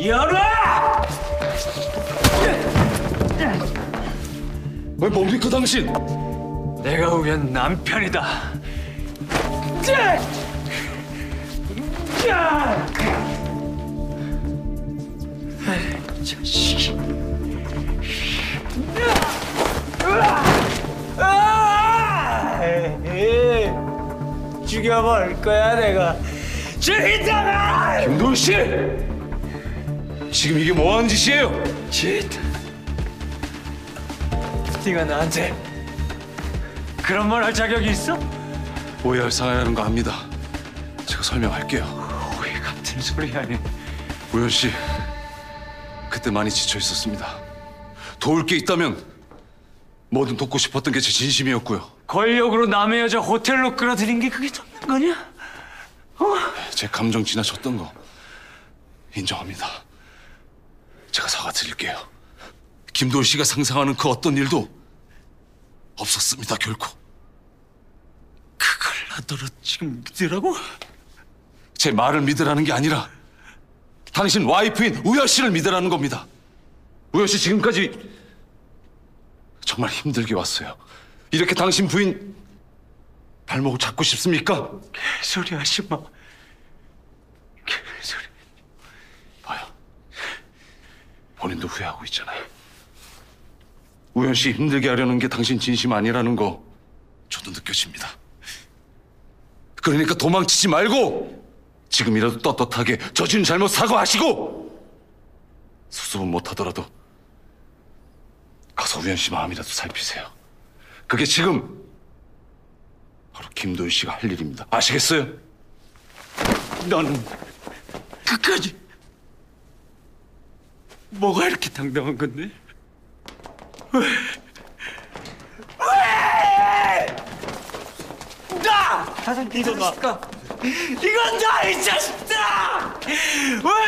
열어! 왜 뭡니까 당신? 내가 우연 남편이다. 자식. 에이, 죽여버릴 거야 내가. 죽이다가! 김도희 씨! 지금 이게 뭐 하는 짓이에요? 짓. 네가 나한테 그런 말 할 자격이 있어? 오해할 상황이라는 거 압니다. 제가 설명할게요. 왜 같은 소리 하니? 우현 씨, 그때 많이 지쳐 있었습니다. 도울 게 있다면 뭐든 돕고 싶었던 게 제 진심이었고요. 권력으로 남의 여자 호텔로 끌어들인 게 그게 돕는 거냐? 제 감정 지나쳤던 거 인정합니다. 제가 사과드릴게요. 김도희 씨가 상상하는 그 어떤 일도 없었습니다, 결코. 그걸 나더러 지금 믿으라고? 제 말을 믿으라는 게 아니라 당신 와이프인 우여 씨를 믿으라는 겁니다. 우여 씨 지금까지 정말 힘들게 왔어요. 이렇게 당신 부인 발목을 잡고 싶습니까? 개소리 하지 마. 개소리. 봐요. 본인도 후회하고 있잖아요. 우연 씨 힘들게 하려는 게 당신 진심 아니라는 거 저도 느껴집니다. 그러니까 도망치지 말고 지금이라도 떳떳하게 저지른 잘못 사과하시고 수습은 못하더라도 가서 우연 씨 마음이라도 살피세요. 그게 지금 바로 김도희 씨가 할 일입니다. 아시겠어요? 너는 끝까지 뭐가 이렇게 당당한 건데? 왜? 왜? 나! 이거 나! 이건 나이 자식들아! 왜?